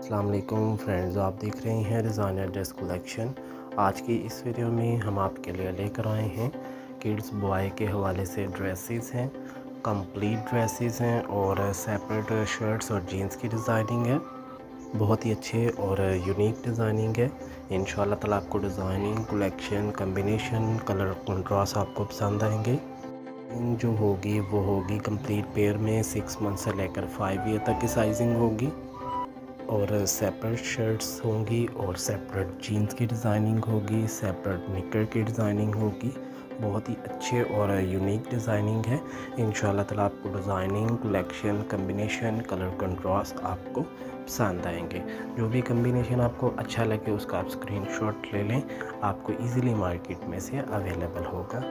Aslam friends, आप देख रहे हैं डिज़ाइनर ड्रेस कलेक्शन। आज की इस वीडियो में हम आपके लिए लेकर आए हैं किड्स बॉय के हवाले से ड्रेसेस हैं, कंप्लीट ड्रेसेस हैं और सेपरेट शर्ट्स और जीन्स की डिज़ाइनिंग है। बहुत ही अच्छे और यूनिक डिज़ाइनिंग है। इन ताला आपको designing, collection, combination, colour contrast आपको पसंद आएँगे। जो होगी, वो होगी कंप्लीट पेयर में सिक्स मंथ से लेकर फाइव ईयर तक की साइजिंग होगी। और सेपरेट शर्ट्स होंगी और सेपरेट जीन्स की डिज़ाइनिंग होगी सेपरेट निकर की डिज़ाइनिंग होगी। बहुत ही अच्छे और यूनिक डिज़ाइनिंग है। इन ताला आपको designing collection combination colour contrast आपको पसंद आएँगे। जो भी कम्बिनेशन आपको अच्छा लगे, उसका आप स्क्रीनशॉट ले लें। आपको इजीली मार्केट में से अवेलेबल होगा।